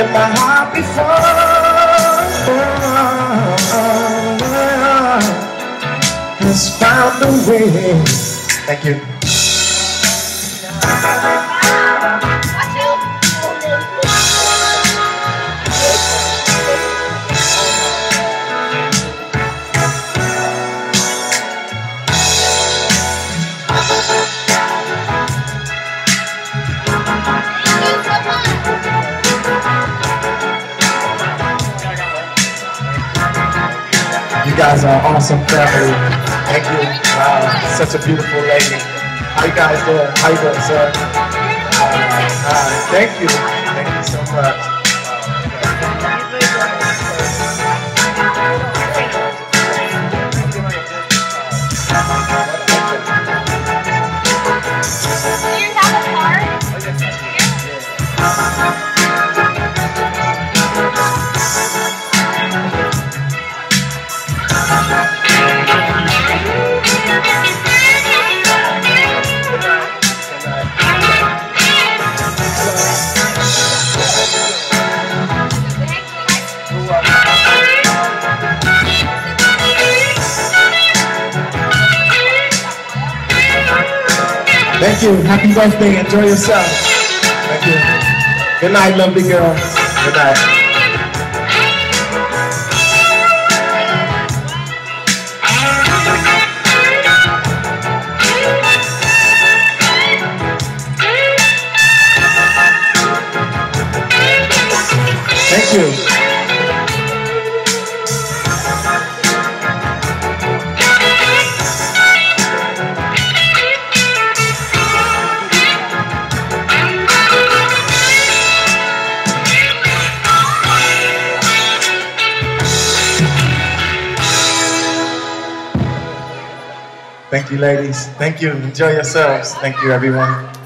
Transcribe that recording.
in my heart before has found a way. Thank you. Guys are awesome family. Thank you. Such a beautiful lady. How you guys doing? How you doing, sir? Uh, thank you. Thank you so much. Thank you. Happy birthday. Enjoy yourself. Thank you. Good night, lovely girl. Good night. Thank you. Thank you, ladies. Thank you. Enjoy yourselves. Thank you, everyone.